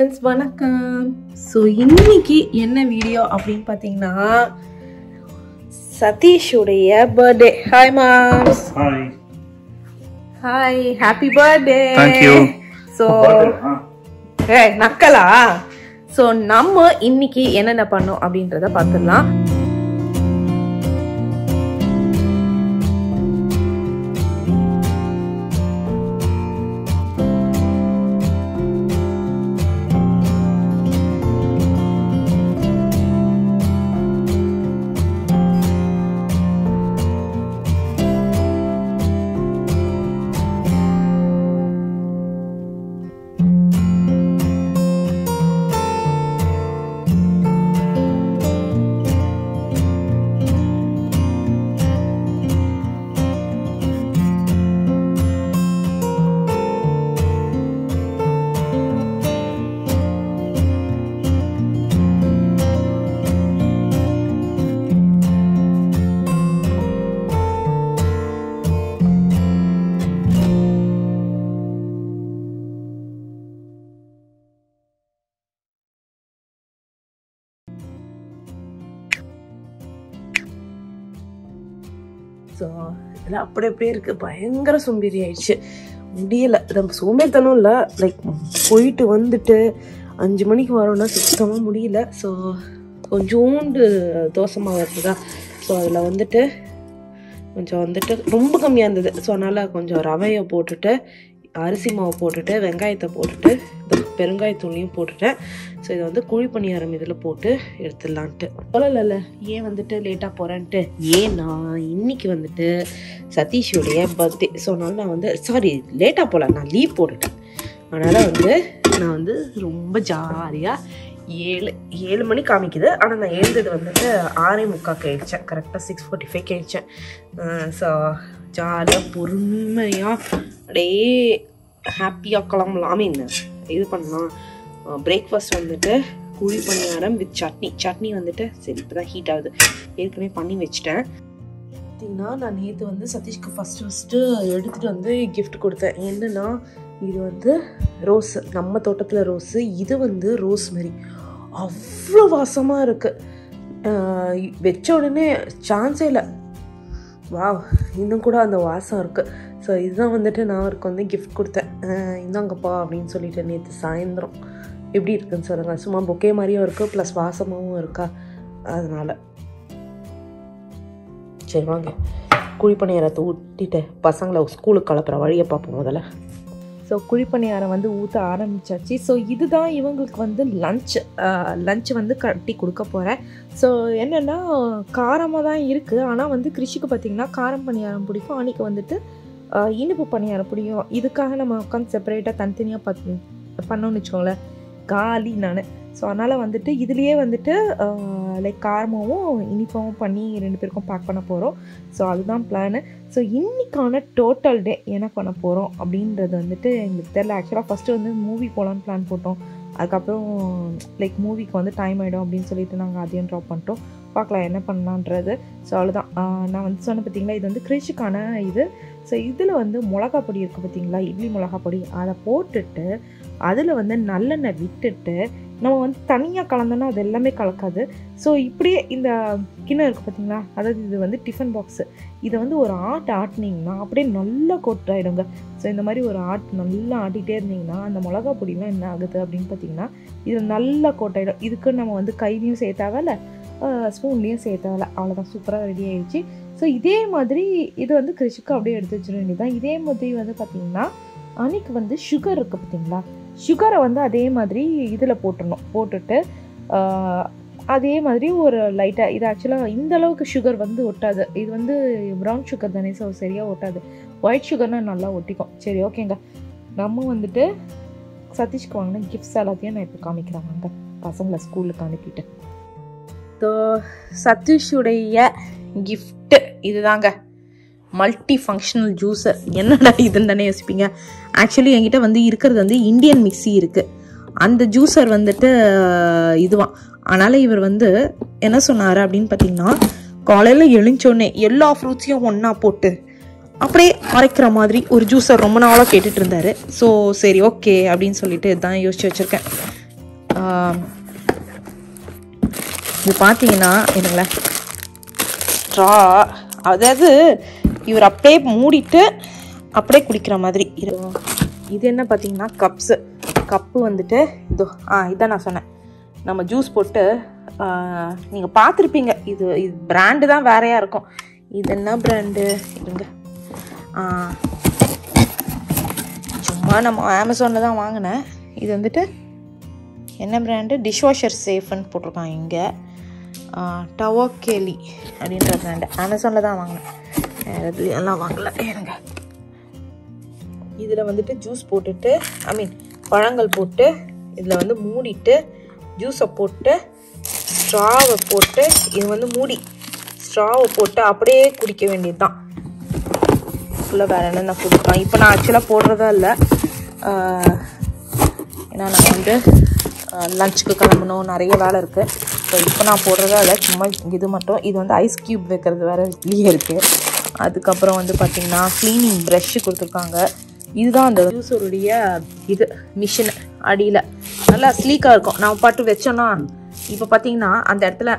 Friends வணக்கம். So இன்னைக்கு என்ன வீடியோ அப்படின்னு பார்த்தீங்கன்னா சதீஷுடைய பர்த்டே ஹாய் மாம்ஸ் Hi. Hi happy birthday. So? ஏ நக்கலா? ஸோ நம்ம இன்னைக்கு என்னென்ன பண்ணோம் அப்படின்றத பார்த்துடலாம். இதெல்லாம் அப்படி அப்படியே இருக்குது பயங்கர சோம்பேறி ஆயிடுச்சு. முடியலை. நம்ம சோம்பேறித்தனம் இல்லை. லைக் போயிட்டு வந்துட்டு அஞ்சு மணிக்கு வரோன்னா சுத்தமாக முடியல. ஸோ கொஞ்சோண்டு தோசை மாவு இருக்குதா? ஸோ அதில் வந்துட்டு கொஞ்சம் வந்துட்டு ரொம்ப கம்மியாக இருந்தது. ஸோ அதனால் கொஞ்சம் ரவையை போட்டுட்டு அரிசி மாவு போட்டுட்டு வெங்காயத்தை போட்டுட்டு இந்த பெருங்காயத்தூளையும் போட்டுட்டேன் ஸோ இதை வந்து குழி பணியாரம் இதில் போட்டு எடுத்துடலான்ட்டு. சொல்லலைல்ல ஏன் வந்துட்டு லேட்டாக போகிறேன்ட்டு ஏன்னா இன்னைக்கு வந்துட்டு சதீஷுடைய பர்த்டே ஸோ அதனால் நான் வந்து சாரி லேட்டாக போகல நான் லீவ் போட்டுட்டேன். அதனால் வந்து நான் வந்து ரொம்ப ஜாலியாக ஏழு ஏழு மணி காமிக்குது. ஆனால் நான் எழுந்தது வந்துட்டு ஆறே முக்காக்கு எழுச்சேன் கரெக்டாக சிக்ஸ் ஃபார்ட்டி ஃபைவ் கழிச்சேன் ஸோ ஜாலியாக பொறுமையாக அப்படியே ஹாப்பியாக கிளம்பலாமே என்ன? இது பண்ணலாம். பிரேக்ஃபாஸ்ட் வந்துட்டு குழி பணியாரம் வித் சட்னி. சட்னி வந்துட்டு சரி இப்போ தான் ஹீட் ஆகுது. ஏற்கனவே பண்ணி வச்சிட்டேன். பார்த்தீங்கன்னா நான் நேற்று வந்து சதீஷ்க்கு ஃபஸ்ட்டு ஃபஸ்ட்டு எடுத்துகிட்டு வந்து கிஃப்ட் கொடுத்தேன். என்னென்னா இது வந்து ரோஸு நம்ம தோட்டத்தில் ரோஸு இது வந்து ரோஸ் மாரி அவ்வளோ வாசமாக இருக்குது வச்ச உடனே சான்ஸே இல்லை. வாவ் இன்னும் கூட அந்த வாசம் இருக்குது ஸோ இதுதான் வந்துட்டு நான் அவருக்கு வந்து கிஃப்ட் கொடுத்தேன். இந்தாங்கப்பா அப்படின்னு சொல்லிட்டு நேற்று சாயந்தரம். எப்படி இருக்குன்னு சொல்லுங்கள் சும்மா பொக்கே மாதிரியும் இருக்குது ப்ளஸ் வாசமாகவும் இருக்கா? அதனால். சரி வாங்க. குழிப்பணியாரத்தை ஊட்டிட்டு பசங்களை ஸ்கூலுக்கு கலப்புற வழியை பார்ப்போம் முதல்ல. ஸோ குழிப்பணியாரம் வந்து ஊற்ற ஆரம்பித்தாச்சு ஸோ இதுதான் இவங்களுக்கு வந்து லஞ்ச் லஞ்ச் வந்து கட்டி கொடுக்க போகிறேன் ஸோ என்னென்னா காரமாக தான் இருக்குது ஆனால் வந்து கிருஷிக்கு பார்த்திங்கன்னா காரம் பணியாரம் பிடிக்கும். அன்றைக்கி வந்துட்டு இனிப்பு பணியாரம் பிடிக்கும். இதுக்காக நம்ம உட்காந்து செப்பரேட்டாக தனித்தனியாக பார்த்து பண்ணோன்னு வச்சுக்கோங்களேன். காலி நான். ஸோ அதனால் வந்துட்டு இதுலேயே வந்துட்டு லைக் காரமாகவும் இனிப்பாகவும் பண்ணி ரெண்டு பேருக்கும் பேக் பண்ண போகிறோம் ஸோ அதுதான் பிளானு ஸோ இன்னைக்கான டோட்டல் டே என்ன பண்ண போகிறோம் அப்படின்றது வந்துட்டு எங்களுக்கு தெரில ஆக்சுவலாக ஃபஸ்ட்டு வந்து மூவி போகலான்னு பிளான் போட்டோம். அதுக்கப்புறம் லைக் மூவிக்கு வந்து டைம் ஆகிடும் அப்படின்னு சொல்லிட்டு நாங்கள் அதையும் ட்ராப் பண்ணிட்டோம். பார்க்கலாம் என்ன பண்ணலான்றது ஸோ அவ்வளோதான் நான் வந்து சொன்னேன் பார்த்தீங்களா இது வந்து கிரிஷுக்கான இது. ஸோ இதில் வந்து மிளகா பொடி இருக்குது பார்த்தீங்களா இட்லி மிளகா பொடி அதை போட்டுட்டு அதில் வந்து நல்லெண்ணெய் விட்டுட்டு நம்ம வந்து தனியாக கலந்தோன்னா அது எல்லாமே கலக்காது. ஸோ இப்படியே இந்த கிண்ணம் இருக்குது பார்த்தீங்களா அதாவது இது வந்து டிஃபன் பாக்ஸு இதை வந்து ஒரு ஆர்ட் ஆட்டினீங்கன்னா அப்படியே நல்லா கொட்டாயிடுங்க ஸோ இந்த மாதிரி ஒரு ஆட் நல்லா ஆட்டிகிட்டே இருந்தீங்கன்னா அந்த மிளகா பொடிலாம் என்ன ஆகுது அப்படின்னு பார்த்தீங்கன்னா இது நல்லா கொட்டாயிடும் இதுக்கு நம்ம வந்து கையிலையும் தேவையில்ல ஸ்பூன்லேயும் சேர்த்தாவல அவ்வளோதான் சூப்பராக ரெடி ஆகிடுச்சு ஸோ இதே மாதிரி இது வந்து கிருஷிக்கு அப்படியே எடுத்து வச்சிட வேண்டியதுதான். இதே மாதிரி வந்து பார்த்திங்கன்னா அன்னைக்கு வந்து சுகர் இருக்குது பார்த்தீங்களா சுகரை வந்து அதே மாதிரி இதில் போட்டுடணும். போட்டுட்டு அதே மாதிரி ஒரு லைட்டாக இது ஆக்சுவலாக இந்த அளவுக்கு சுகர் வந்து ஒட்டாது. இது வந்து ப்ரௌன் சுகர் தானே ஸோ சரியாக ஒட்டாது. ஒயிட் சுகர்னா நல்லா ஒட்டிக்கும். சரி ஓகேங்க நம்ம வந்துட்டு சதீஷ்க்கு வாங்கின கிஃப்ட்ஸ் எல்லாத்தையும் நான் இப்போ காமிக்கிறேன். வாங்க பசங்களை ஸ்கூலுக்கு அனுப்பிட்டு. ஸோ சதீஷுடைய கிஃப்ட்டு இதுதாங்க. மல்டி ஃபங்க்ஷனல் ஜூஸர் என்னடா இதுன்னு தானே யோசிப்பீங்க. ஆக்சுவலி என்கிட்ட வந்து இருக்கிறது வந்து இந்தியன் மிக்சி இருக்குது அந்த ஜூஸர் வந்துட்டு இதுவான் அதனால் இவர் வந்து என்ன சொன்னார் அப்படின்னு பார்த்தீங்கன்னா காலையில் எழுந்தோடனே எல்லா ஃப்ரூட்ஸையும் ஒன்றா போட்டு அப்படியே அரைக்கிற மாதிரி ஒரு ஜூஸர் ரொம்ப நாளாக கேட்டுட்டு இருந்தார். ஸோ சரி ஓகே அப்படின்னு சொல்லிட்டு இதான் யோசிச்சு வச்சுருக்கேன். இது பார்த்தீங்கன்னா என்னங்களேன் ஸ்ட்ரா அதாவது இவர் அப்படியே மூடிட்டு அப்படியே குடிக்கிற மாதிரி இருக்கும். இது என்ன பார்த்தீங்கன்னா கப்ஸு கப்பு வந்துட்டு இதோ ஆ இதான் நான் சொன்னேன். நம்ம ஜூஸ் போட்டு நீங்கள் பார்த்துருப்பீங்க. இது இது பிராண்டு தான் வேறையாக இருக்கும். இது என்ன பிராண்டு இருங்க. சும்மா நம்ம அமேசானில் தான் வாங்கினேன். இது வந்துட்டு என்ன பிராண்டு டிஷ்வாஷர் சேஃப்னு போட்டிருக்காங்க இங்கே. டவோக்கேலி அப்படின்ற பிராண்டு அமேசானில் தான் வாங்கினேன். வேறு எல்லாம் வாங்கல. இருங்க. இதில் வந்துட்டு ஜூஸ் போட்டுட்டு ஐ மீன் பழங்கள் போட்டு இதில் வந்து மூடிட்டு ஜூஸை போட்டு ஸ்ட்ராவை போட்டு இது வந்து மூடி ஸ்ட்ராவை போட்டு அப்படியே குடிக்க வேண்டியது தான் ஃபுல்லாக வேறு என்னென்ன கொடுக்கலாம்? இப்போ நான் ஆக்சுவலாக போடுறதா இல்லை. ஏன்னா நான் வந்து லஞ்சுக்கு கிளம்பணும் நிறைய வேலை இருக்குது ஸோ இப்போ நான் போடுறதா இல்லை. சும்மா இது மட்டும். இது வந்து ஐஸ் க்யூப் வைக்கிறது வேறு வெளியே இருக்குது அதுக்கப்புறம் வந்து பார்த்திங்கன்னா க்ளீனிங் ப்ரஷ்ஷு கொடுத்துருக்காங்க. இதுதான் அந்த ஜூஸருடைய இது மிஷின் அடியில். நல்லா ஸ்லீக்காக இருக்கும். நான் பாட்டு வச்சோன்னா இப்போ பார்த்தீங்கன்னா அந்த இடத்துல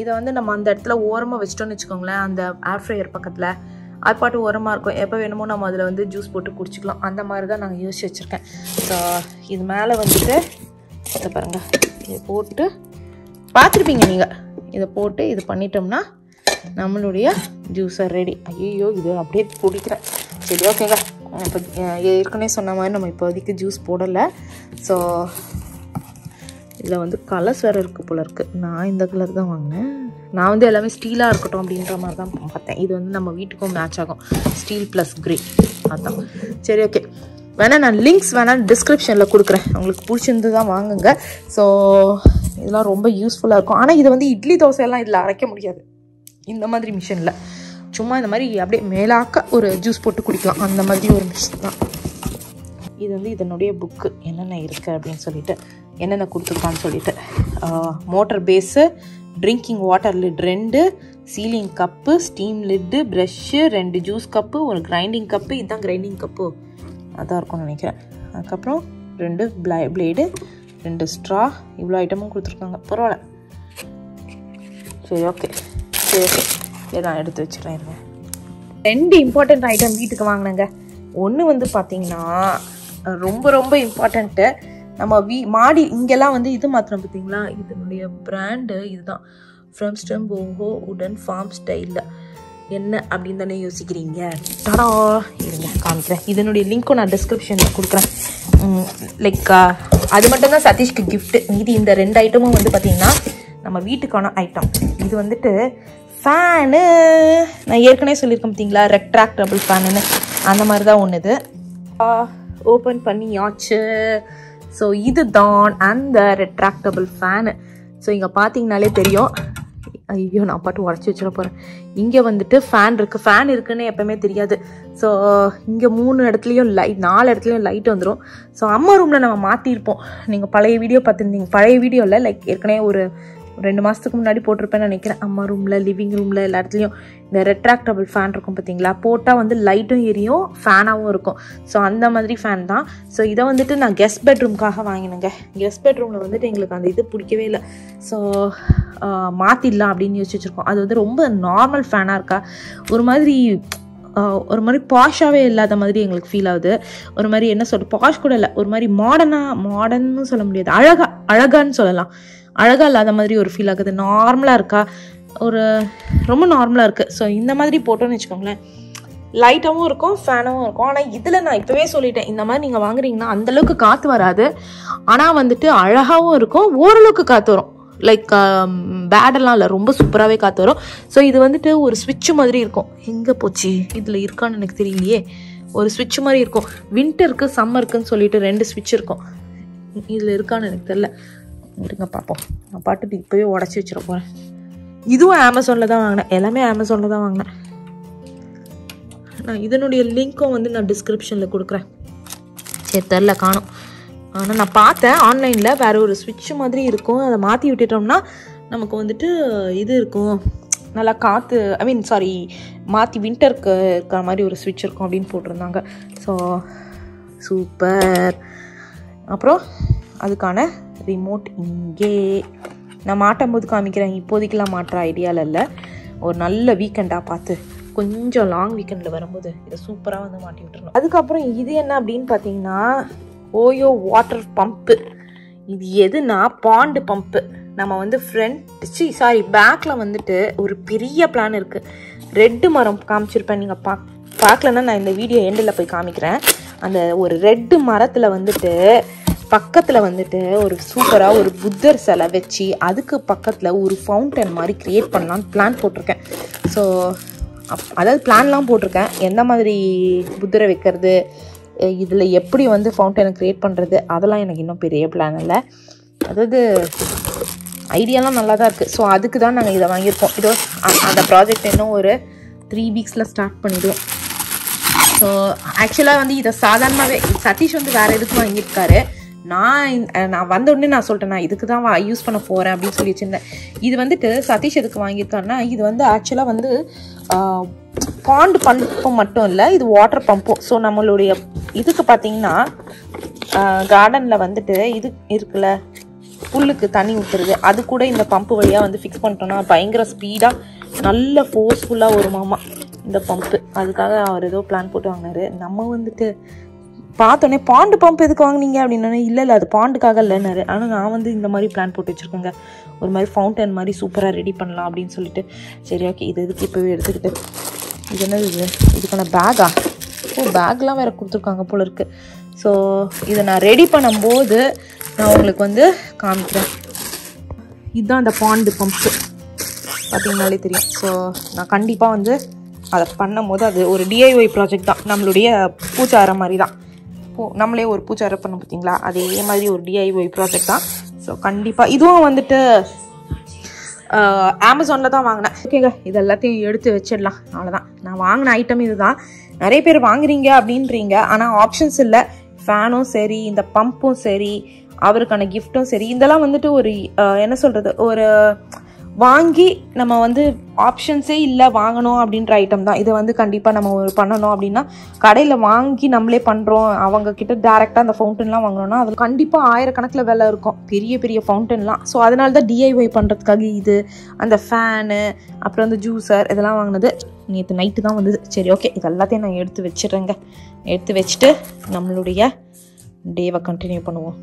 இதை வந்து நம்ம அந்த இடத்துல ஓரமாக வச்சிட்டோம்னு வச்சுக்கோங்களேன் அந்த ஏர் ஃப்ரையர் பக்கத்தில். அது பாட்டு ஓரமாக இருக்கும். எப்போ வேணுமோ நம்ம அதில் வந்து ஜூஸ் போட்டு குடிச்சிக்கலாம். அந்த மாதிரி தான் நாங்கள் யோசிச்சு வச்சுருக்கேன். ஸோ இது மேலே வந்துட்டு இதை பாருங்கள் இதை போட்டு பார்த்துருப்பீங்க நீங்கள் இதை போட்டு இது பண்ணிட்டோம்னா நம்மளுடைய ஜூஸர் ரெடி ஐயோ இது அப்படியே குடிக்கிறேன் சரி ஓகேங்க இப்போ ஏற்கனவே சொன்ன மாதிரி நம்ம இப்போதைக்கு ஜூஸ் போடலை. ஸோ இதில் வந்து கலர்ஸ் வேறு இருக்குது போல இருக்குது நான் இந்த கலர் தான் வாங்கினேன். நான் வந்து எல்லாமே ஸ்டீலாக இருக்கட்டும் அப்படின்ற மாதிரி தான் பார்த்தேன். இது வந்து நம்ம வீட்டுக்கும் மேட்ச் ஆகும். ஸ்டீல் ப்ளஸ் க்ரே அதான். சரி ஓகே வேணால் நான் லிங்க்ஸ் வேணால் டிஸ்கிரிப்ஷனில் கொடுக்குறேன். உங்களுக்கு பிடிச்சிருந்து தான் வாங்குங்க. ஸோ இதெல்லாம் ரொம்ப யூஸ்ஃபுல்லாக இருக்கும். ஆனால் இது வந்து இட்லி தோசையெல்லாம் இதில் அரைக்க முடியாது. இந்த மாதிரி மிஷினில் சும்மா இந்த மாதிரி அப்படியே மேலாக்க ஒரு ஜூஸ் போட்டு குடிக்கலாம். அந்த மாதிரி ஒரு மிஷின் தான். இது வந்து இதனுடைய புக்கு என்னென்ன இருக்குது அப்படின்னு சொல்லிட்டு என்னென்ன கொடுத்துருக்கான்னு சொல்லிட்டு. Motor base drinking water lid ரெண்டு sealing cup steam lid brush ரெண்டு ஜூஸ் கப்பு ஒரு கிரைண்டிங் கப்பு இதுதான் கிரைண்டிங் கப்பு அதான் இருக்கும்னு நினைக்கிறேன். அதுக்கப்புறம் ரெண்டு பிளை பிளேடு ரெண்டு ஸ்ட்ரா இவ்வளோ ஐட்டமும் கொடுத்துருக்காங்க. பரவாயில்ல. சரி ஓகே சரி. இதை நான் எடுத்து வச்சுறேன் இருங்க. ரெண்டு இம்பார்ட்டண்ட் ஐட்டம் வீட்டுக்கு வாங்கினேங்க. ஒன்று வந்து பார்த்தீங்கன்னா ரொம்ப ரொம்ப இம்பார்ட்டண்ட்டு நம்ம வீ மாடி இங்கெல்லாம் வந்து இது மாத்திரம் பார்த்தீங்களா இதனுடைய பிராண்டு இதுதான். ஃப்ரம்ஸ்டம் போஹோ உடன் ஃபார்ம் ஸ்டைலில் என்ன அப்படின்னு தானே யோசிக்கிறீங்க? தடா இருங்க காமிக்கிறேன். இதனுடைய லிங்க்கும் நான் டிஸ்கிரிப்ஷனில் கொடுக்குறேன். லைக் அது மட்டும்தான் சதீஷ்க்கு கிஃப்ட்டு மீதி இந்த ரெண்டு ஐட்டமும் வந்து பார்த்திங்கன்னா நம்ம வீட்டுக்கான ஐட்டம் இது வந்துட்டு ஃபேனு நான் ஏற்கனவே சொல்லியிருக்கேன் பார்த்தீங்களா? ரெக்ட்ராக்டபிள் ஃபேனுன்னு அந்த மாதிரி தான் ஒன்று இது ஓப்பன் பண்ணியாச்சு. ஸோ இது தான் அந்த ரெட்ராக்டபிள் ஃபேனு ஸோ இங்கே பார்த்தீங்கனாலே தெரியும். ஐயோ நான் பாட்டு உடச்சி வச்சிட போகிறேன் இங்கே வந்துட்டு ஃபேன் இருக்குது ஃபேன் இருக்குன்னு எப்பவுமே தெரியாது. ஸோ இங்கே மூணு இடத்துலையும் லைட் நாலு இடத்துலையும் லைட் வந்துடும் ஸோ அம்மா ரூமில் நம்ம மாற்றிருப்போம் நீங்கள் பழைய வீடியோ பார்த்துருந்தீங்க. பழைய வீடியோவில் லைக் ஏற்கனவே ஒரு ரெண்டு மாதத்துக்கு முன்னாடி போட்டிருப்பேன்னு நினைக்கிறேன். அம்மா ரூமில் லிவிங் ரூமில் எல்லா இடத்துலையும் இந்த ரெட்ராக்டபிள் ஃபேன் இருக்கும் பார்த்தீங்களா? போட்டால் வந்து லைட்டும் எரியும் ஃபேனாகவும் இருக்கும். ஸோ அந்த மாதிரி ஃபேன் தான். ஸோ இதை வந்துட்டு நான் கெஸ்ட் பெட்ரூம்க்காக வாங்கினேங்க. கெஸ்ட் பெட்ரூமில் வந்துட்டு எங்களுக்கு அந்த இது பிடிக்கவே இல்லை. ஸோ மாற்றிடலாம் அப்படின்னு யோசிச்சு வச்சுருக்கோம். அது வந்து ரொம்ப நார்மல் ஃபேனாக இருக்கா? ஒரு மாதிரி ஒரு மாதிரி பாஷாகவே இல்லாத மாதிரி எங்களுக்கு ஃபீல் ஆகுது. ஒரு மாதிரி என்ன சொல்கிறது பாஷ் கூட இல்லை. ஒரு மாதிரி மாடர்னாக மாடர்ன்னு சொல்ல முடியாது. அழகா அழகான்னு சொல்லலாம். அழகாக இல்லாத மாதிரி ஒரு ஃபீல் ஆகுது. நார்மலாக இருக்கா? ஒரு ரொம்ப நார்மலாக இருக்குது ஸோ இந்த மாதிரி போட்டோன்னு வச்சுக்கோங்களேன். லைட்டாகவும் இருக்கும் ஃபேனாகவும் இருக்கும். ஆனால் இதில் நான் இப்போவே சொல்லிட்டேன். இந்த மாதிரி நீங்கள் வாங்குறீங்கன்னா அந்தளவுக்கு காற்று வராது. ஆனால் வந்துட்டு அழகாகவும் இருக்கும். ஓரளவுக்கு காற்று வரும். லைக் பேடெல்லாம் um, இல்லை. ரொம்ப சூப்பராகவே காற்று வரும். ஸோ இது வந்துட்டு ஒரு ஸ்விட்ச் மாதிரி இருக்கும். எங்கே போச்சு? இதில் இருக்கான்னு எனக்கு தெரியலையே. ஒரு ஸ்விட்ச் மாதிரி இருக்கும். வின்டருக்கு சம்மருக்குன்னு சொல்லிட்டு ரெண்டு ஸ்விட்ச் இருக்கும். இதில் இருக்கான்னு எனக்கு தெரில இருங்க பார்ப்போம். நான் பாட்டு இப்போவே உடச்சி வச்சிட போகிறேன் இதுவும் அமேசானில் தான் வாங்கினேன். எல்லாமே அமேசானில் தான் வாங்கினேன். நான் இதனுடைய லிங்க்கும் வந்து நான் டிஸ்கிரிப்ஷனில் கொடுக்குறேன். சரி தெரில காணும். ஆனால் நான் பார்த்தேன் ஆன்லைனில் வேற ஒரு ஸ்விட்ச் மாதிரி இருக்கும். அதை மாற்றி விட்டுட்டோம்னா நமக்கு வந்துட்டு இது இருக்கும். நல்லா காற்று ஐ மீன் சாரி மாற்றி வின்டருக்கு இருக்கிற மாதிரி ஒரு ஸ்விட்ச் இருக்கும் அப்படின்னு போட்டிருந்தாங்க. ஸோ சூப்பர் அப்புறம் அதுக்கான ரிமோட் இங்கே. நான் மாட்டும் போது காமிக்கிறேன். இப்போதைக்கெலாம் மாட்டுற ஐடியாவில் இல்லை ஒரு நல்ல வீக்கெண்டாக பார்த்து கொஞ்சம் லாங் வீக்கெண்டில் வரும்போது இதை சூப்பராக வந்து மாட்டி விட்டுருணும் அதுக்கப்புறம் இது என்ன அப்படின்னு பார்த்தீங்கன்னா ஓயோ வாட்டர் பம்ப்பு இது எதுனா பாண்டு பம்ப்பு நம்ம வந்து ஃப்ரண்ட் சி சாரி பேக்கில் வந்துட்டு ஒரு பெரிய பிளான் இருக்குது ரெட்டு மரம் காமிச்சிருப்பேன் நீங்கள் பா பார்க்கலன்னா நான் இந்த வீடியோ எண்டில் போய் காமிக்கிறேன். அந்த ஒரு ரெட்டு மரத்தில் வந்துட்டு பக்கத்தில் வந்துட்டு ஒரு சூப்பராக ஒரு புத்தர் சிலை வச்சு அதுக்கு பக்கத்தில் ஒரு ஃபவுண்டன் மாதிரி க்ரியேட் பண்ணலான்னு பிளான் போட்டிருக்கேன். ஸோ அப் அதாவது பிளான்லாம் போட்டிருக்கேன். எந்த மாதிரி புத்தரை வைக்கிறது இதில் எப்படி வந்து ஃபவுண்டனை க்ரியேட் பண்ணுறது அதெல்லாம் எனக்கு இன்னும் பெரிய பிளான் இல்லை. அதாவது ஐடியாலாம் நல்லா தான் இருக்குது ஸோ அதுக்கு தான் நாங்கள் இதை வாங்கியிருக்கோம். இதோ அந்த ப்ராஜெக்ட் இன்னும் ஒரு த்ரீ வீக்ஸில் ஸ்டார்ட் பண்ணிடுவோம் ஸோ ஆக்சுவலாக வந்து இதை சாதாரணமாகவே சதீஷ் வந்து வேறு எதுக்கு வாங்கியிருக்காரு? நான் நான் வந்த உடனே நான் சொல்லிட்டேன் நான் இதுக்கு தான் யூஸ் பண்ண போகிறேன் அப்படின்னு சொல்லி வச்சுருந்தேன். இது வந்துட்டு சதீஷ் எதுக்கு வாங்கியிருக்காருன்னா இது வந்து ஆக்சுவலாக வந்து பாண்டு பம்பும் மட்டும் இல்லை இது வாட்டர் பம்பும் ஸோ நம்மளுடைய இதுக்கு பார்த்தீங்கன்னா கார்டனில் வந்துட்டு இது இருக்குல்ல புல்லுக்கு தண்ணி ஊற்றுறது அது கூட இந்த பம்பு வழியாக வந்து ஃபிக்ஸ் பண்ணிட்டோம்னா பயங்கர ஸ்பீடாக நல்ல ஃபோர்ஸ்ஃபுல்லாக வருமாமா இந்த பம்பு அதுக்காக அவர் ஏதோ பிளான் போட்டு வாங்கினாரு. நம்ம வந்துட்டு பார்த்தோன்னே பாண்டு பம்ப் எதுக்கு வாங்குனீங்க அப்படின்னா இல்லை இல்லை அது பாண்டுக்காக இல்லைன்னாரு ஆனால் நான் வந்து இந்த மாதிரி பிளான் போட்டு வச்சுருக்கேங்க. ஒரு மாதிரி ஃபவுண்டன் மாதிரி சூப்பராக ரெடி பண்ணலாம் அப்படின்னு சொல்லிட்டு. சரி ஓகே இது எதுக்கு இப்போவே எடுத்துக்கிட்டு? இது என்னது இது? இதுக்கான பேக்கா ஓ பேக்லாம் வேறு கொடுத்துருக்காங்க போல இருக்கு. ஸோ இதை நான் ரெடி பண்ணும்போது நான் உங்களுக்கு வந்து காமிக்கிறேன். இதுதான் அந்த பாண்டு பம்ப்பு பார்த்தீங்கனாலே தெரியும். ஸோ நான் கண்டிப்பாக வந்து அதை பண்ணும்போது அது ஒரு டிஐஒய் ப்ராஜெக்ட் தான். நம்மளுடைய பூச்சார மாதிரி தான் பூ நம்மளே ஒரு பூச்சாரை பண்ண பார்த்தீங்களா அதே மாதிரி ஒரு டிஐஒய் ப்ராஜெக்ட் தான். ஸோ கண்டிப்பாக இதுவும் வந்துட்டு அமேசானில் தான் வாங்கினேன். ஓகேங்க இது எல்லாத்தையும் எடுத்து வச்சிடலாம். அவ்வளோதான் நான் வாங்கின ஐட்டம் இதுதான். நிறைய பேர் வாங்குறீங்க அப்படின்றீங்க. ஆனால் ஆப்ஷன்ஸ் இல்லை. ஃபேனும் சரி இந்த பம்பும் சரி அவருக்கான கிஃப்ட்டும் சரி இதெல்லாம் வந்துட்டு ஒரு என்ன சொல்கிறது ஒரு வாங்கி நம்ம வந்து ஆப்ஷன்ஸே இல்லை வாங்கணும் அப்படின்ற ஐட்டம் தான். இதை வந்து கண்டிப்பாக நம்ம ஒரு பண்ணணும் அப்படின்னா கடையில் வாங்கி நம்மளே பண்ணுறோம் அவங்கக்கிட்ட டேரெக்டாக அந்த ஃபவுண்டன்லாம் வாங்கினோம்னா அது கண்டிப்பாக ஆயிரக்கணக்கில் விலை இருக்கும். பெரிய பெரிய ஃபவுண்டன்லாம் ஸோ அதனால தான் டிஐஒய் பண்ணுறதுக்காக இது அந்த ஃபேனு அப்புறம் அந்த ஜூஸர் இதெல்லாம் வாங்கினது நேற்று நைட்டு தான் வந்தது. சரி ஓகே இது எல்லாத்தையும் நான் எடுத்து வச்சிடுறேங்க. எடுத்து வச்சுட்டு நம்மளுடைய டேவை கண்டினியூ பண்ணுவோம்.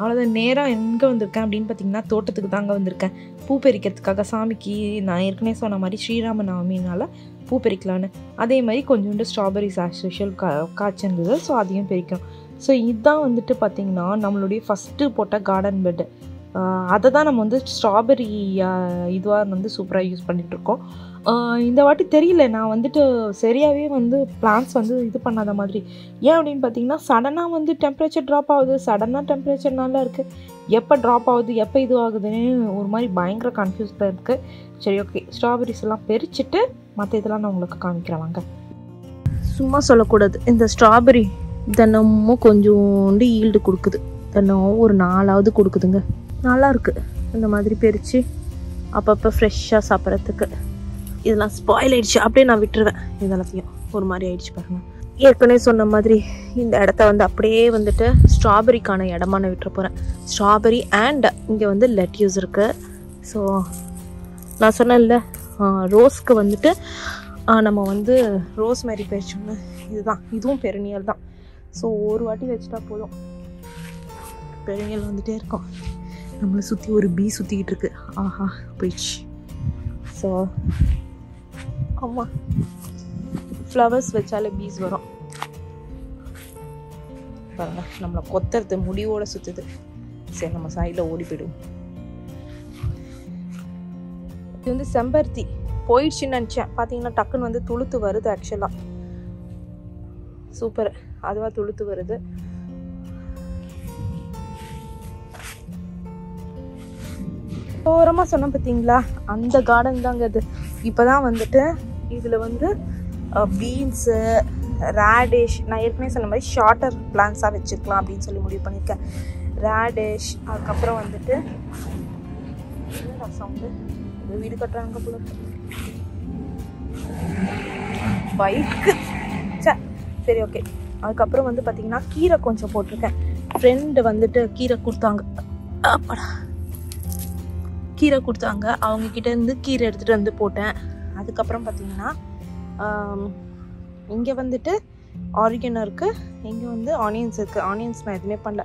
அவ்வளோதான் நேராக எங்கே வந்திருக்கேன் அப்படின்னு பார்த்தீங்கன்னா தோட்டத்துக்கு தாங்க வந்திருக்கேன். பூ பறிக்கிறதுக்காக சாமிக்கு நான் ஏற்கனவே சொன்ன மாதிரி ஸ்ரீராம நவமினால் பூ பறிக்கலான்னு அதே மாதிரி கொஞ்சோண்டு ஸ்ட்ராபெரிஸ் ஆஸ் யூஷுவல் கா காய்ச்சிருந்தது. ஸோ அதையும் பறிக்கணும் ஸோ இதுதான் வந்துட்டு பார்த்திங்கன்னா நம்மளுடைய ஃபஸ்ட்டு போட்ட கார்டன் பெட்டு அதை தான் நம்ம வந்து ஸ்ட்ராபெரி இதுவாக வந்து சூப்பராக யூஸ் பண்ணிகிட்ருக்கோம் இந்த வாட்டி தெரியல. நான் வந்துட்டு சரியாகவே வந்து பிளான்ஸ் வந்து இது பண்ணாத மாதிரி. ஏன் அப்படின்னு பார்த்தீங்கன்னா சடனாக வந்து டெம்பரேச்சர் ட்ராப் ஆகுது. சடனாக டெம்பரேச்சர் நல்லா இருக்குது எப்போ ட்ராப் ஆகுது எப்போ இது ஆகுதுன்னு ஒரு மாதிரி பயங்கர கன்ஃபியூஸ்டாக இருக்குது சரி ஓகே ஸ்ட்ராபெரிஸ் எல்லாம் பறிச்சுட்டு மற்ற இதெல்லாம் நான் உங்களுக்கு காமிக்கிறேன் வாங்க. சும்மா சொல்லக்கூடாது. இந்த ஸ்ட்ராபெரி தினமும் கொஞ்சோண்டு ஈல்டு கொடுக்குது. தினமும் ஒரு நாலாவது கொடுக்குதுங்க. நல்லா இருக்குது இந்த மாதிரி பிரித்து அப்பப்போ ஃப்ரெஷ்ஷாக சாப்பிட்றதுக்கு. இதெல்லாம் ஸ்பாயில் ஆயிடுச்சு. அப்படியே நான் விட்டுருவேன். இதெல்லாத்தையும் ஒரு மாதிரி ஆயிடுச்சு பாருங்கள் ஏற்கனவே சொன்ன மாதிரி இந்த இடத்த வந்து அப்படியே வந்துட்டு ஸ்ட்ராபெரிக்கான இடமா நான் விட்டுற போகிறேன் ஸ்ட்ராபெரி அண்ட் இங்கே வந்து லெட்யூஸ் இருக்குது ஸோ நான் சொன்னேன்ல ரோஸ்க்கு வந்துட்டு நம்ம வந்து ரோஸ் மாதிரி பறிச்சோம்னு இதுதான். இதுவும் பெருநியல் தான். ஸோ ஒரு வாட்டி வச்சுட்டா போதும். பெருநியல் வந்துட்டே இருக்கும். நம்மளை சுற்றி ஒரு பீ சுற்றிக்கிட்டு இருக்கு. ஆஹா போயிடுச்சு. ஸோ ஆமாம் ஃப்ளவர்ஸ் வச்சாலே பீஸ் வரும். பாருங்க நம்மளை கொத்துறது முடிவோட சுற்றுது சரி நம்ம சைடில் ஓடி போயிடுவோம். இது வந்து செம்பருத்தி. போயிடுச்சுன்னு நினச்சேன். பார்த்தீங்கன்னா டக்குன்னு வந்து துளுத்து வருது ஆக்சுவலாக சூப்பர். அதுவாக துளுத்து வருது. ஓரமாக சொன்னேன் பார்த்தீங்களா அந்த கார்டன் தாங்க இப்போ தான் வந்துட்டு இதில் வந்து பீன்ஸு ரேடிஷ் நான் ஏற்கனவே சொன்ன மாதிரி ஷார்ட்டர் பிளான்ஸாக வச்சுக்கலாம் அப்படின்னு சொல்லி முடிவு பண்ணியிருக்கேன். ரேடிஷ் அதுக்கப்புறம் வந்துட்டு சவுண்டு வீடு கட்டுறாங்க போல பைக்கு சரி ஓகே அதுக்கப்புறம் வந்து பார்த்தீங்கன்னா கீரை கொஞ்சம் போட்டிருக்கேன். ஃப்ரெண்டு வந்துட்டு கீரை கொடுத்தாங்க. கீரை கொடுத்தாங்க. அவங்கக்கிட்ட இருந்து கீரை எடுத்துகிட்டு வந்து போட்டேன். அதுக்கப்புறம் பார்த்தீங்கன்னா இங்கே வந்துட்டு ஆரிகனோ இருக்குது இங்கே வந்து ஆனியன்ஸ் இருக்குது ஆனியன்ஸ் நான் எதுவுமே பண்ணல.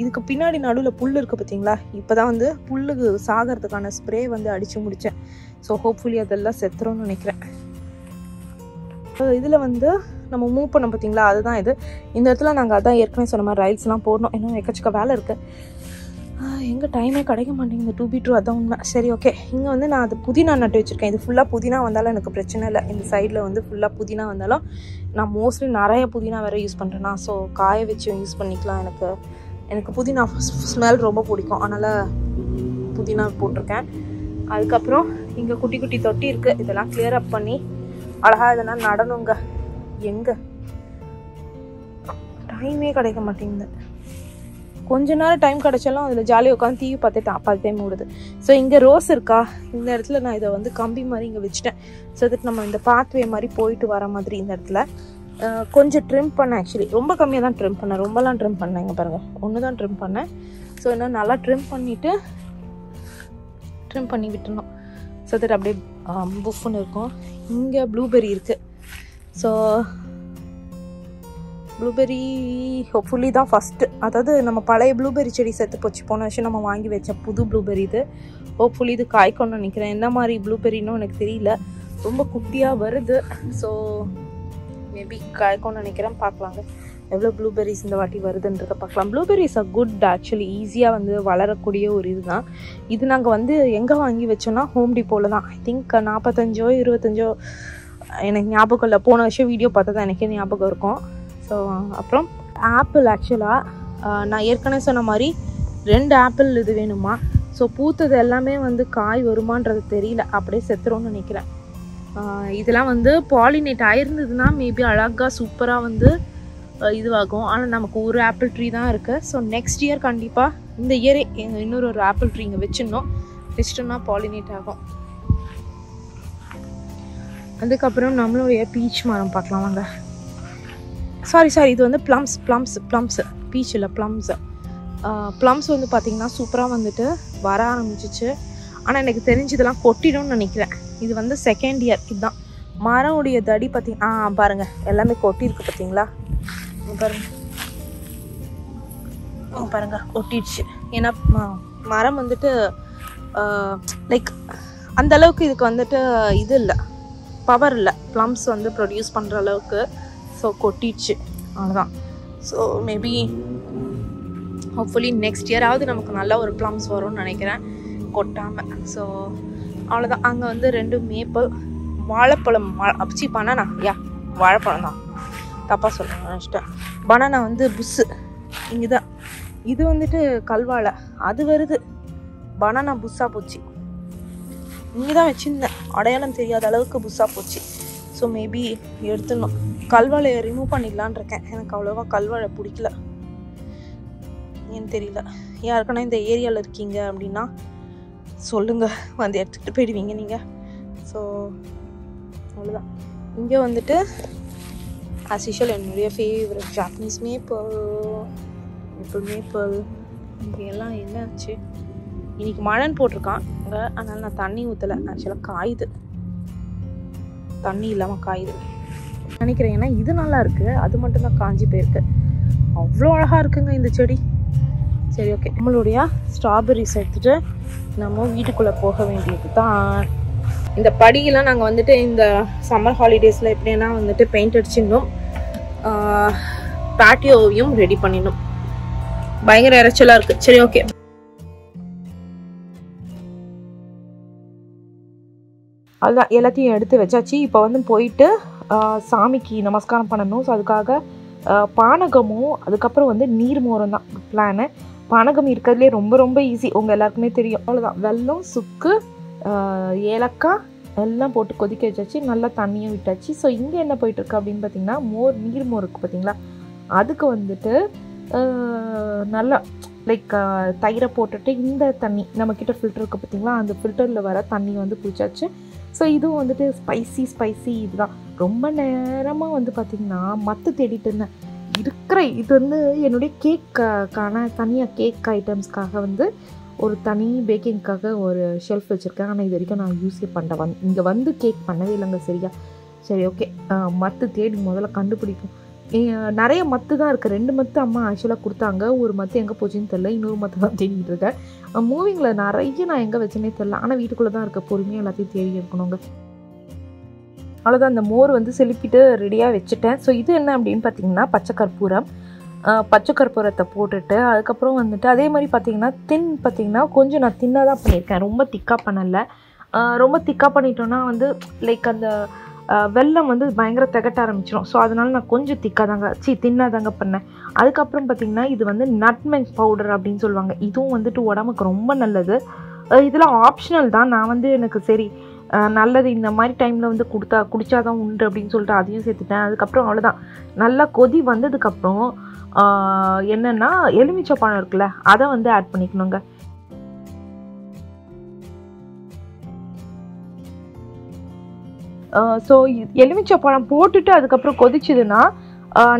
இதுக்கு பின்னாடி நடுவில் புல் இருக்குது பார்த்தீங்களா இப்போ தான் வந்து புல்லுக்கு சாகிறதுக்கான ஸ்ப்ரே வந்து அடித்து முடித்தேன் ஸோ ஹோப்ஃபுல்லி அதெல்லாம் செத்துறோம்னு நினைக்கிறேன். இதில் வந்து நம்ம மூவ் பண்ணோம் பார்த்தீங்களா அதுதான் இது. இந்த இடத்துல நாங்கள் அதான் ஏற்கனவே சொன்ன மாதிரி ரைல்ஸ்லாம் போடணும். இன்னும் எக்கச்சக்க வேலை இருக்குது எங்கே டைமே கிடைக்க மாட்டேங்குது. டூ பி டூ அதான் உண்மை. சரி ஓகே இங்கே வந்து நான் அது புதினா நட்டு வச்சுருக்கேன். இது ஃபுல்லாக புதினா வந்தாலும் எனக்கு பிரச்சனை இல்லை. இந்த சைடில் வந்து ஃபுல்லாக புதினா வந்தாலும் நான் மோஸ்ட்லி நிறைய புதினா வேறு யூஸ் பண்ணுறேன்னா ஸோ காய வச்சு யூஸ் பண்ணிக்கலாம். எனக்கு எனக்கு புதினா ஸ்மெல் ரொம்ப பிடிக்கும். அதனால் புதினா போட்டிருக்கேன். அதுக்கப்புறம் இங்கே குட்டி குட்டி தொட்டி இருக்குது இதெல்லாம் கிளியர் அப் பண்ணி அழகாக இதெல்லாம் நடணுங்க. எங்கே? டைமே கிடைக்க மாட்டேங்குது. கொஞ்ச நேரம் டைம் கிடைச்சாலும் அதில் ஜாலியாக உட்காந்து டிவி பார்த்துட்டு பாதி மூடுது. ஸோ இங்கே ரோஸ் இருக்கா? இந்த இடத்துல நான் இதை வந்து கம்பி மாதிரி இங்கே வச்சுட்டேன். ஸோ அதுக்கு நம்ம இந்த பாத்வே மாதிரி போயிட்டு வர மாதிரி இந்த இடத்துல கொஞ்சம் ட்ரிம் பண்ணேன் ஆக்சுவலி ரொம்ப கம்மியாக தான் ட்ரிம் பண்ணேன். ரொம்பலாம் ட்ரிம் பண்ணேன் இங்கே பாருங்கள் ஒன்று தான் ட்ரிம் பண்ணேன். ஸோ இன்னும் நல்லா ட்ரிம் பண்ணிவிட்டு ட்ரிம் பண்ணி விட்டுணும் ஸோ தட் அப்படியே புஃப்னு இருக்கும். இங்கே ப்ளூபெரி இருக்குது ஸோ ப்ளூபெரி ஹோப்ஃபுல்லி தான் ஃபஸ்ட்டு அதாவது நம்ம பழைய ப்ளூபெரி செடி செத்து போச்சு. போன வருஷம் நம்ம வாங்கி வச்ச புது ப்ளூபெரி இது. ஹோப்ஃபுல்லி இது காய்க்கணும்னு நினைக்கிறேன். என்ன மாதிரி ப்ளூபெரின்னு எனக்கு தெரியல. ரொம்ப குட்டியாக வருது. ஸோ மேபி காய்க்கணும்னு நினைக்கிறேன். பார்க்கலாங்க எவ்வளோ ப்ளூபெரிஸ் இந்த வாட்டி வருதுன்றதை பார்க்கலாம். ப்ளூபெரிஸ் அ குட் ஆக்சுவலி ஈஸியாக வந்து வளரக்கூடிய ஒரு இதுதான். இது நாங்கள் வந்து எங்கே வாங்கி வச்சோன்னா ஹோம் டிப்போவில் தான். ஐ திங்க் நாற்பத்தஞ்சோ இருபத்தஞ்சோ எனக்கு ஞாபகம் இல்லை. போன வருஷம் வீடியோ பார்த்தா தான் எனக்கே ஞாபகம் இருக்கும். அப்புறம் ஆப்பிள் ஆக்சுவலாக நான் ஏற்கனவே சொன்ன மாதிரி ரெண்டு ஆப்பிள் இது வேணுமா? ஸோ பூத்தது எல்லாமே வந்து காய் வருமானது தெரியல. அப்படியே செத்துரும்னு நினைக்கிறேன். இதெல்லாம் வந்து பாலினேட் ஆயிருந்ததுன்னா மேபி அழகாக சூப்பராக வந்து இதுவாகும். ஆனால் நமக்கு ஒரு ஆப்பிள் ட்ரீ தான் இருக்குது ஸோ நெக்ஸ்ட் இயர் கண்டிப்பாக இந்த இயரே இன்னொரு ஒரு ஆப்பிள் ட்ரீ இங்கே வச்சிடணும். வச்சிட்டோம்னா பாலினேட் ஆகும். அதுக்கப்புறம் நம்மளுடைய பீச் மரம் பார்க்கலாம் வாங்க. சாரி சாரி இது வந்து ப்ளம்ஸ் ப்ளம்ஸ் ப்ளம்ஸ் பீச் இல்லை ப்ளம்ஸ் ப்ளம்ஸ் வந்து பார்த்திங்கன்னா சூப்பராக வந்துட்டு வர ஆரம்பிச்சிச்சு. ஆனால் எனக்கு தெரிஞ்சதெல்லாம் கொட்டிடும்னு நினைக்கிறேன். இது வந்து செகண்ட் இயர் இதுதான். மரமுடைய தடி பார்த்திங்க ஆ பாருங்கள் எல்லாமே கொட்டியிருக்கு பார்த்தீங்களா பாருங்க. பாருங்க ஒட்டிடுச்சு ஏன்னா மரம் வந்துட்டு லைக் அந்த அளவுக்கு இதுக்கு வந்துட்டு இது இல்லை. பவர் இல்லை. ப்ளம்ஸ் வந்து ப்ரொடியூஸ் பண்ணுற அளவுக்கு. ஸோ கொட்டிடுச்சு. அவ்வளோதான் ஸோ மேபி ஹோப்ஃபுல்லி நெக்ஸ்ட் இயராவது நமக்கு நல்ல ஒரு ப்ளம்ஸ் வரும்னு நினைக்கிறேன். கொட்டாமல் ஸோ அவ்வளோதான் அங்கே வந்து ரெண்டு மேப்பிள் வாழைப்பழம் அப்சி பனானா யா வாழைப்பழம் தான். தப்பாக சொல்லுங்க நினச்சிட்டேன் பனானா வந்து புஸ்ஸு இங்கே தான் இது வந்துட்டு கல்வாழை அது வருது. பனானா புஸ்ஸாக போச்சு. இங்கே தான் வச்சுருந்தேன். அடையாளம் தெரியாத அளவுக்கு புஸ்ஸாக போச்சு. ஸோ மேபி எடுத்துடணும். கல்வாழையை ரிமூவ் பண்ணிடலான் இருக்கேன். எனக்கு அவ்வளோவா கல்வாழை பிடிக்கல. ஏன்னு தெரியல. யாருக்குன்னா இந்த ஏரியாவில் இருக்கீங்க அப்படின்னா சொல்லுங்கள் வந்து எடுத்துகிட்டு போயிடுவீங்க நீங்கள் ஸோ அவ்வளோதான் இங்கே வந்துட்டு ஆஸ் யூஷுவல் என்னுடைய favourite Japanese maple maple maple இங்கே எல்லாம் என்ன ஆச்சு இன்னைக்கு மழைன்னு போட்டிருக்கான். அங்கே அதனால் நான் தண்ணி ஊற்றலை ஆக்சுவலாக காயுது. தண்ணி இல்லாமல் காயுது. நினைக்கிறேன் ஏன்னா இது நல்லா இருக்குது அது மட்டும்தான் காஞ்சி போயிருக்கு. அவ்வளோ அழகாக இருக்குங்க இந்த செடி. சரி ஓகே நம்மளுடைய ஸ்ட்ராபெரிஸ் எடுத்துகிட்டு நம்ம வீட்டுக்குள்ளே போக வேண்டியது தான் இந்த படியெல்லாம் நாங்கள் வந்துட்டு இந்த சம்மர் ஹாலிடேஸில் எப்படின்னா வந்துட்டு பெயிண்ட் அடிச்சிடணும். பேட்டியோவையும் ரெடி பண்ணிடணும். பயங்கர இறைச்சலாக இருக்குது சரி ஓகே அதுதான் எல்லாத்தையும் எடுத்து வச்சாச்சு. இப்போ வந்து போயிட்டு சாமிக்கு நமஸ்காரம் பண்ணணும். ஸோ அதுக்காக பானகமும் அதுக்கப்புறம் வந்து நீர் மோரம் தான் பிளானு பானகம் இருக்கிறதுலே ரொம்ப ரொம்ப ஈஸி உங்கள் எல்லாருக்குமே தெரியும். அவ்வளோதான் வெல்லம் சுக்கு ஏலக்காய் எல்லாம் போட்டு கொதிக்க வச்சாச்சு. நல்லா தண்ணியும் விட்டாச்சு. ஸோ இங்கே என்ன போயிட்டுருக்கு அப்படின்னு பார்த்தீங்கன்னா மோர் நீர் மோர் இருக்குது பார்த்தீங்களா அதுக்கு வந்துட்டு நல்லா லைக் தயிரை போட்டுட்டு இந்த தண்ணி நம்மக்கிட்ட ஃபில்டர் இருக்குது பார்த்தீங்களா அந்த ஃபில்டரில் வர தண்ணி வந்து குடிச்சாச்சு. ஸோ இதுவும் வந்துட்டு ஸ்பைசி ஸ்பைசி இதுதான். ரொம்ப நேரமாக வந்து பார்த்திங்கன்னா மற்ற தேடிட்டு இருந்தேன். இருக்கிற இது வந்து என்னுடைய கேக்கான தனியாக கேக் ஐட்டம்ஸ்க்காக வந்து ஒரு தனி பேக்கிங்க்காக ஒரு ஷெல்ஃப் வச்சுருக்கேன். ஆனால் இது வரைக்கும் நான் யூஸே பண்ண வந் இங்கே வந்து கேக் பண்ணவே இல்லைங்க சரியா? சரி ஓகே மத்து தேடி முதல்ல கண்டுபிடிக்கும் நிறைய மத்து தான் இருக்குது ரெண்டு மத்து அம்மா ஆக்சுவலாக கொடுத்தாங்க. ஒரு மத்து எங்கே போச்சுன்னு தெரில இன்னொரு மத்து தான் தேடிட்டு இருக்கேன். மூவிங்கில் நிறைய நான் எங்கே வச்சேனே தெரில ஆனால் வீட்டுக்குள்ளே தான் இருக்க பொறுமையாக எல்லாத்தையும் தேடி இருக்கணுங்க. அவ்வளோதான் அந்த மோர் வந்து செலுப்பிட்டு ரெடியாக வச்சுட்டேன். ஸோ இது என்ன அப்படின்னு பார்த்தீங்கன்னா பச்சை கற்பூரம். பச்சை கற்பூரத்தை போட்டுட்டு அதுக்கப்புறம் வந்துட்டு அதே மாதிரி பார்த்தீங்கன்னா தின் பார்த்தீங்கன்னா கொஞ்சம் நான் தின்னாக தான் பண்ணியிருக்கேன். ரொம்ப திக்காக பண்ணலை. ரொம்ப திக்காக பண்ணிட்டோன்னா வந்து லைக் அந்த வெள்ளம் வெல்லம் வந்து பயங்கர திகட்ட ஆரம்பிச்சிடும் ஸோ அதனால நான் கொஞ்சம் திக்காதாங்க. சி தின்னாதாங்க பண்ணேன். அதுக்கப்புறம் பார்த்தீங்கன்னா இது வந்து நட்மெக் பவுடர் அப்படின்னு சொல்லுவாங்க. இதுவும் வந்துட்டு உடம்புக்கு ரொம்ப நல்லது. இதெல்லாம் ஆப்ஷனல் தான். நான் வந்து எனக்கு சரி நல்லது இந்த மாதிரி டைமில் வந்து கொடுத்தா குடிச்சாதான் உண்டு அப்படின்னு சொல்லிட்டு அதையும் சேர்த்துட்டேன். அதுக்கப்புறம் அவ்வளோதான் நல்லா கொதி வந்ததுக்கப்புறம் என்னென்னா எலுமிச்சை பழம் இருக்குல்ல அதை வந்து ஆட் பண்ணிக்கணுங்க. ஸோ எலுமிச்சை பழம் போட்டுட்டு அதுக்கப்புறம் கொதிச்சுதுன்னா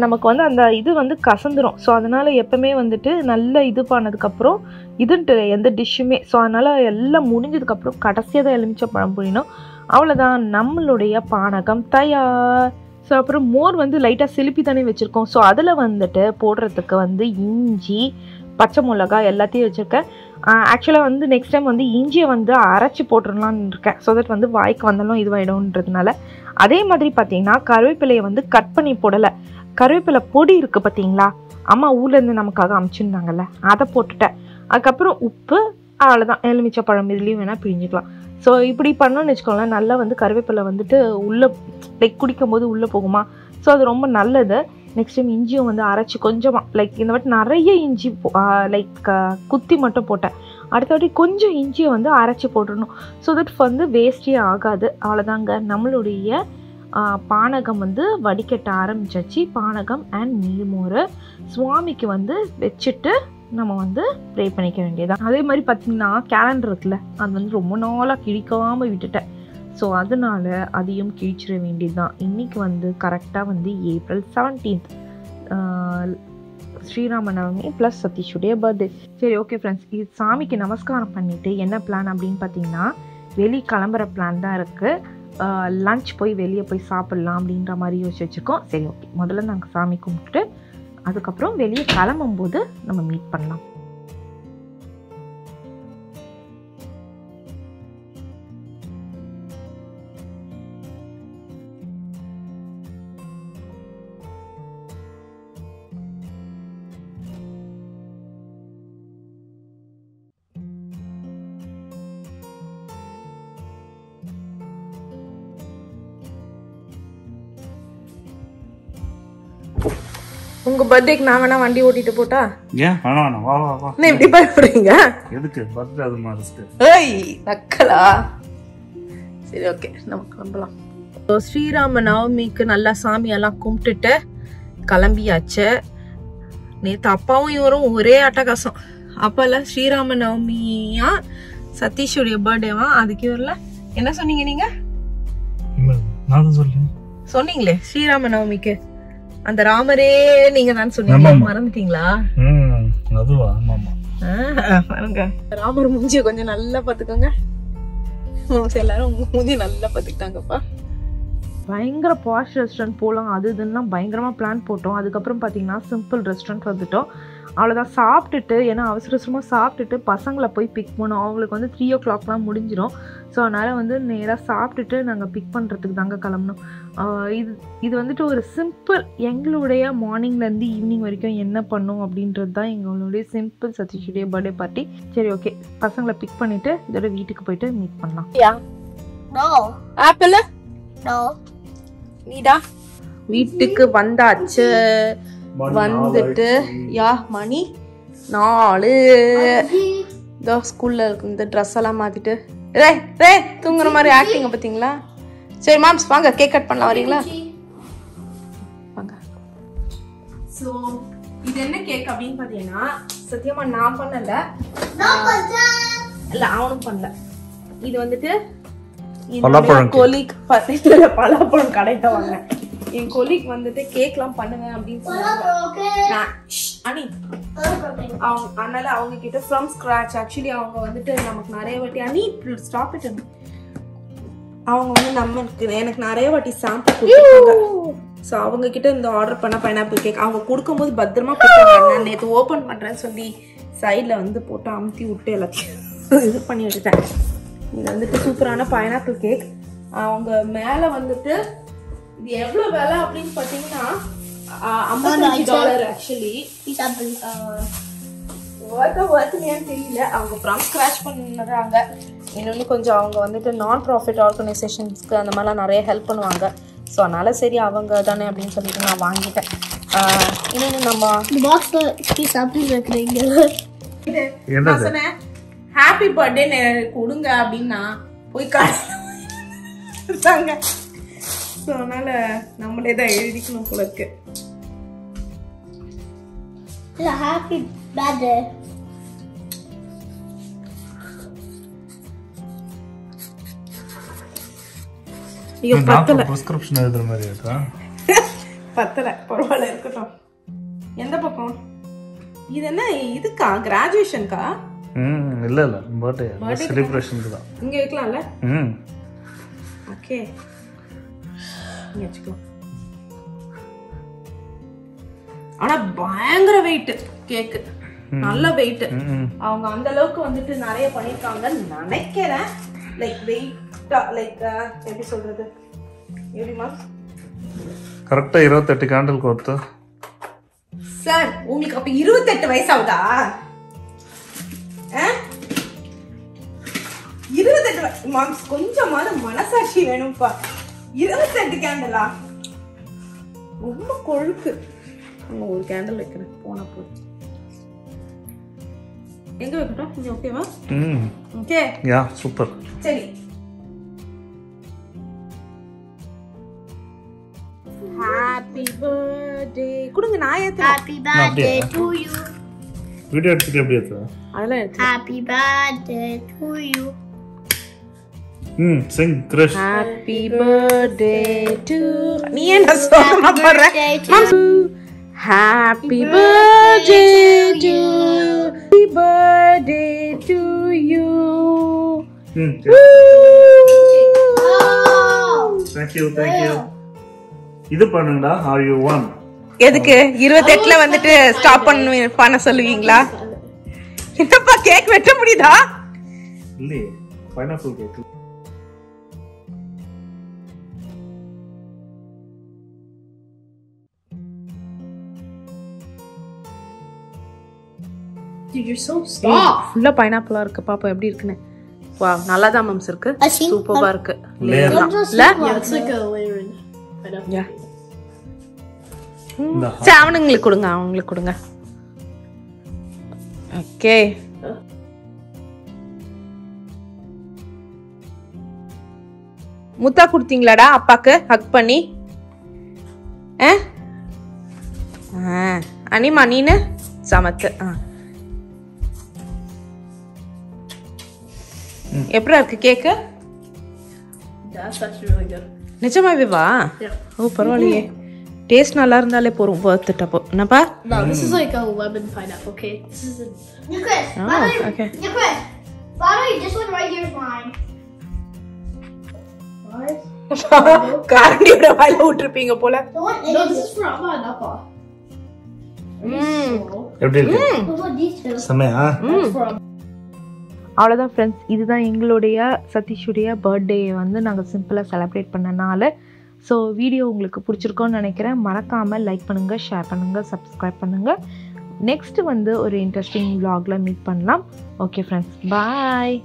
நமக்கு வந்து அந்த இது வந்து கசந்துரும். ஸோ அதனால் எப்பவுமே வந்துட்டு நல்ல இது பண்ணதுக்கப்புறம் இதுன்ட்டு எந்த டிஷ்ஷுமே. ஸோ அதனால் எல்லாம் முடிஞ்சதுக்கப்புறம் கடைசியாக தான் எலுமிச்சை பழம் புரியணும் அவ்வளோதான் நம்மளுடைய பானகம் தயார். ஸோ அப்புறம் மோர் வந்து லைட்டாக சிலுப்பி தானே வச்சுருக்கோம். ஸோ அதில் வந்துட்டு போடுறதுக்கு வந்து இஞ்சி பச்சை மிளகா எல்லாத்தையும் வச்சுருக்கேன். ஆக்சுவலாக வந்து நெக்ஸ்ட் டைம் வந்து இஞ்சியை வந்து அரைச்சி போட்டுடலான்னு இருக்கேன். ஸோ தட் வந்து வாய்க்கு வந்தாலும் இதுவாகிடும்ன்றதுனால அதே மாதிரி பார்த்தீங்கன்னா கருவேப்பிலையை வந்து கட் பண்ணி போடலை. கருவேப்பிலை பொடி இருக்குது பார்த்தீங்களா அம்மா ஊர்லேருந்து நமக்காக அமுச்சிருந்தாங்கல்ல அதை போட்டுட்டேன். அதுக்கப்புறம் உப்பு அவ்வளோதான் எலுமிச்சை பழம் இதுலேயும் வேணால் பிழிஞ்சிக்கலாம். ஸோ இப்படி பண்ணோன்னு வச்சுக்கோங்களேன் நல்லா வந்து கருவேப்பிலை வந்துட்டு உள்ளே லைக் குடிக்கும்போது உள்ளே போகுமா? ஸோ அது ரொம்ப நல்லது. நெக்ஸ்ட் டைம் இஞ்சியும் வந்து அரைச்சி கொஞ்சமாக லைக் இந்த வாட்டி நிறைய இஞ்சி லைக் குத்தி மட்டும் போட்டேன். அடுத்த வாட்டி கொஞ்சம் இஞ்சியை வந்து அரைச்சி போட்டுடணும். ஸோ தட் வந்து வேஸ்டே ஆகாது. அவ்வளோதாங்க நம்மளுடைய பானகம் வந்து வடிகட்ட ஆரம்பிச்சாச்சு. பானகம் அண்ட் நீர்மோர் சுவாமிக்கு வந்து வச்சுட்டு நம்ம வந்து ப்ரே பண்ணிக்க வேண்டியதான் அதே மாதிரி பார்த்திங்கன்னா கேலண்டர் இருக்குல்ல அது வந்து ரொம்ப நாளாக கிழிக்காமல் விட்டுட்டேன். ஸோ அதனால அதையும் கிழிச்சிட வேண்டியதுதான். இன்றைக்கி வந்து கரெக்டாக வந்து April seventeenth Srirama Navami plus சதீஷுடைய birthday சரி ஓகே ஃப்ரெண்ட்ஸ் இது சாமிக்கு நமஸ்காரம் பண்ணிவிட்டு என்ன பிளான் அப்படின்னு பார்த்தீங்கன்னா வெளியே கிளம்புற பிளான் தான் இருக்குது லஞ்ச் போய் வெளியே போய் சாப்பிட்லாம் அப்படின்ற மாதிரி யோசிச்சு வச்சுருக்கோம். சரி ஓகே முதல்ல நாங்கள் சாமி கும்பிட்டுட்டு அதுக்கப்புறம் வெளியே கிளம்பும்போது நம்ம மீட் பண்ணலாம். உங்க பர்த்டேக்கு நான் வேணா வண்டி ஓட்டிட்டு போட்டா? ஏன்? வேணாம் வேணாம் வா வா வா. என்ன இப்படி பயப்படுறீங்க எதுக்கு? பர்த்டே அது மாதிரி ஏய் நக்கலா? சரி ஓகே நம்ம கிளம்பலாம். ஸோ ஸ்ரீராம நவமிக்கு நல்லா சாமியெல்லாம் கும்பிட்டுட்டு கிளம்பியாச்சு. நேற்று அப்பாவும் இவரும் ஒரே அட்டகாசம். அப்பால ஸ்ரீராம நவமியா சதீஷுடைய பர்த்டேவா அதுக்கு இவரில் என்ன சொன்னீங்க நீங்க? சொன்னீங்களே ஸ்ரீராம நவமிக்கு. அந்த ராமரே நீங்க தான் சொன்னீங்க. ஆமாமா. மறந்துட்டீங்களா? ம் அதுவா? ஆமா ஆமா ஆ, பாருங்க. ராமர் மூஞ்சிய கொஞ்சம் நல்லா பாத்துக்கோங்க எல்லாரும் உங்க மூஞ்சி நல்லா பாத்துக்கிட்டாங்கப்பா பயங்கர பாஷ் ரெஸ்டாரண்ட் போகலாம் அது இதுலாம் பயங்கரமாக பிளான் போட்டோம். அதுக்கப்புறம் பார்த்தீங்கன்னா சிம்பிள் ரெஸ்டாரண்ட் வந்துட்டோம். அவ்வளோதான் சாப்பிட்டுட்டு ஏன்னா அவசர அவசரமாக சாப்பிட்டுட்டு பசங்களை போய் பிக் பண்ணோம். அவங்களுக்கு வந்து த்ரீ ஓ கிளாக்லாம் முடிஞ்சிடும் ஸோ அதனால் வந்து நேராக சாப்பிட்டுட்டு நாங்கள் பிக் பண்ணுறதுக்கு தாங்க கிளம்பணும். ஆஹ் இது இது வந்துட்டு ஒரு சிம்பிள் எங்களுடைய மார்னிங்லேருந்து ஈவினிங் வரைக்கும் என்ன பண்ணோம் அப்படின்றது தான் எங்களுடைய சிம்பிள் சதீஷுடைய பர்த்டே பார்ட்டி சரி ஓகே பசங்களை பிக் பண்ணிவிட்டு இதோட வீட்டுக்கு போயிட்டு மீட் பண்ணலாம். ஆப்பிள். நீடா? வீட்டுக்கு வந்தாச்சு. வந்துட்டு யா மணி நாலு. இதோ ஸ்கூல்ல இருக்கு இந்த ட்ரெஸ் எல்லாம் மாத்திட்டு. ரே ரே தூங்குற மாதிரி ஆக்டிங்க பாத்தீங்களா? சரி மாம்ஸ் வாங்க கேக் கட் பண்ணலாம் வரீங்களா? வாங்க. ஸோ இது என்ன கேக் அப்படின்னு பார்த்தீங்கன்னா சத்தியமா நான் பண்ணல. இல்ல அவனும் பண்ணல. இது வந்துட்டு. கொலிக் பலாப்பழம் கடையில வாங்க என் கொலிக் வந்துட்டு கேக்லாம் பண்ணுங்க அப்படின்னு சொன்னாங்க. நான் அவங்க அதனால அவங்க கிட்ட ஃப்ரம் ஸ்க்ராச் ஆக்சுவலி அவங்க வந்துட்டு நமக்கு நிறைய வாட்டி அனி ஸ்டாப் இட் அவங்க வந்து நம்ம எனக்கு நிறைய வாட்டி சாம்பிள் கொடுத்துருக்காங்க. ஸோ அவங்க கிட்ட இந்த ஆர்டர் பண்ண பைனாப்பிள் கேக் அவங்க கொடுக்கும்போது பத்திரமா கொடுத்தாங்க. நேற்று ஓப்பன் பண்ணுறேன்னு சொல்லி சைடில் வந்து போட்டு அமுத்தி விட்டு எல்லாத்தையும் இது பண்ணி வச்சுட்டேன். இது வந்துட்டு சூப்பரான பைனாப்பிள் கேக் அவங்க மேலே வந்துட்டு இது எவ்வளோ விலை அப்படின்னு பார்த்தீங்கன்னா ஐம்பத்தஞ்சு டாலர் ஆக்சுவலி ஒர்க்கா ஒர்க்குமையான்னு தெரியல. அவங்க ஃப்ரம் ஸ்க்ராச் பண்ணுறாங்க. இன்னொன்று கொஞ்சம் அவங்க வந்துட்டு நான் ப்ராஃபிட் ஆர்கனைசேஷன்ஸ்க்கு அந்த மாதிரிலாம் நிறைய ஹெல்ப் பண்ணுவாங்க. ஸோ அதனால சரி அவங்க தானே அப்படின்னு சொல்லிட்டு நான் வாங்கிட்டேன். இன்னொன்று நம்ம வைக்கிறீங்க என்னது? சொன்னேன் ஹாப்பி பர்த்டே கொடுங்க அப்படின்னா போய் கடைங்க ஸோ அதனால நம்மளே தான் எழுதிக்கணும் போல இருக்கு. ஹாப்பி பர்த்டே ஐயோ பத்தல. ப்ரிஸ்கிரிப்ஷன் எழுதுற மாதிரி இருக்கா? பத்தல பரவாயில்ல இருக்கட்டும். எந்த பக்கம்? இது என்ன இதுக்கா? கிராஜுவேஷன்க்கா ம் இல்லை இல்லை. பர்த்டே செலிப்ரேஷனுக்கு தான். இங்க வைக்கலாம்ல? ம். ஓகே இங்க வச்சுக்கலாம் ஆனா பயங்கர வெயிட் கேக்கு நல்ல வெயிட் அவங்க அந்த அளவுக்கு வந்துட்டு நிறைய பண்ணிருக்காங்கன்னு நினைக்கிறேன். லைக் வெயிட்டா லைக் எப்படி சொல்றது? எப்படிமா கரெக்டாக இருபத்தெட்டு கேண்டில் கொடுத்து சார் உங்களுக்கு அப்ப இருபத்தெட்டு வயசாகுதா? இருபத்தெட்டு மாம்ஸ் கொஞ்சமாவது மனசாட்சி வேணும்ப்பா. இருபத்தெட்டு கேண்டலா ரொம்ப கொழுக்கு அங்க ஒரு கேண்டில் வைக்கிறேன். போன போது எங்க வைக்கட்டும்? இங்க ஓகேவா ம். ஓகே யா சூப்பர் சரி. ஹாப்பி பர்த்டே கொடுங்க நான் ஏத்துறேன். Happy birthday to you. Video எடுத்துட்டு எப்படி எடுத்து அதெல்லாம் எடுத்து Happy birthday to you. ம் சிங் கிரஷ் ஹாப்பி பர்த்டே டு நீ என்ன போற to happy birthday to happy birthday to you ம் தேங்க்யூ தேங்க்யூ இது பண்ணுங்கடா ஆர் யூ ஒன் எதுக்கு? இருபத்தெட்டுல வந்துட்டு ஸ்டாப் பண்ண பண்ண சொல்லுவீங்களா? என்னப்பா கேக் வெட்ட முடியுதா? இல்லையே pineapple cake you're so soft. ஃபுல்லா பைனாப்பிளா இருக்கு. பாப்பா எப்படி இருக்குன்னு. வா நல்லா தான் மம்ஸ் இருக்கு சூப்பரா இருக்கு. Layer. இல்ல yeah, it's like a layer in pineapple. Yeah. இந்த சரி அவனுங்களுக்கு கொடுங்க அவங்களுக்கு கொடுங்க. ஓகே முத்தா கொடுத்தீங்களாடா அப்பாக்கு? ஹக் பண்ணி. ஆ? ஆ, அனிமா நீனு? சமத்து. ஆ. எப்படி இருக்கு கேக்கு That's actually really good. நிஜமாவே வா Yeah. ஓ பரவாயில்லையே டேஸ்ட் நல்லா இருந்தாலே போறோம் பர்த் அப்போ என்னப்பா No, this is like a lemon pineapple cake. This is a. Nicholas, Oh, okay. Nicholas, by the way, this one right here is mine. காரண்டியோட வாயில விட்டுருப்பீங்க போல The one No, in this is for Amma and Appa. ம் எப்படி இருக்கு? செம்மையா. அவ்வளோதான் friends இதுதான் எங்களுடைய சதீஷுடைய பர்த்டேயை வந்து நாங்கள் சிம்பிளாக செலிப்ரேட் பண்ணனால. ஸோ வீடியோ உங்களுக்கு பிடிச்சிருக்கோன்னு நினைக்கிறேன். மறக்காமல் லைக் பண்ணுங்கள் ஷேர் பண்ணுங்கள் சப்ஸ்கிரைப் பண்ணுங்கள் நெக்ஸ்ட்டு வந்து ஒரு இன்ட்ரெஸ்டிங் vlogல மீட் பண்ணலாம். ஓகே ஃப்ரெண்ட்ஸ் பாய்